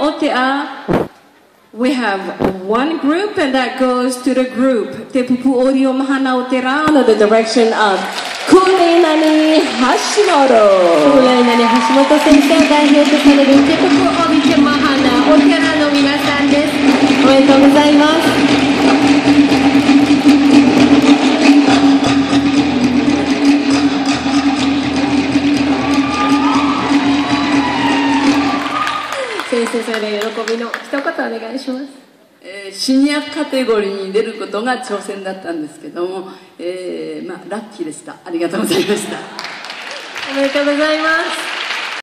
o te a, we have one group and that goes to the group. Te pupu ori o mahana o te rā under the direction of Kuleinani Hashimoto. 古来なに橋本先生を代表とされるテププオビテマハナお寺の皆さんですおめでとうございます 先生それで喜びの一言お願いします。えーシニアカテゴリーに出ることが挑戦だったんですけども、えーまあ、ラッキーでした。ありがとうございました。おめでとうございます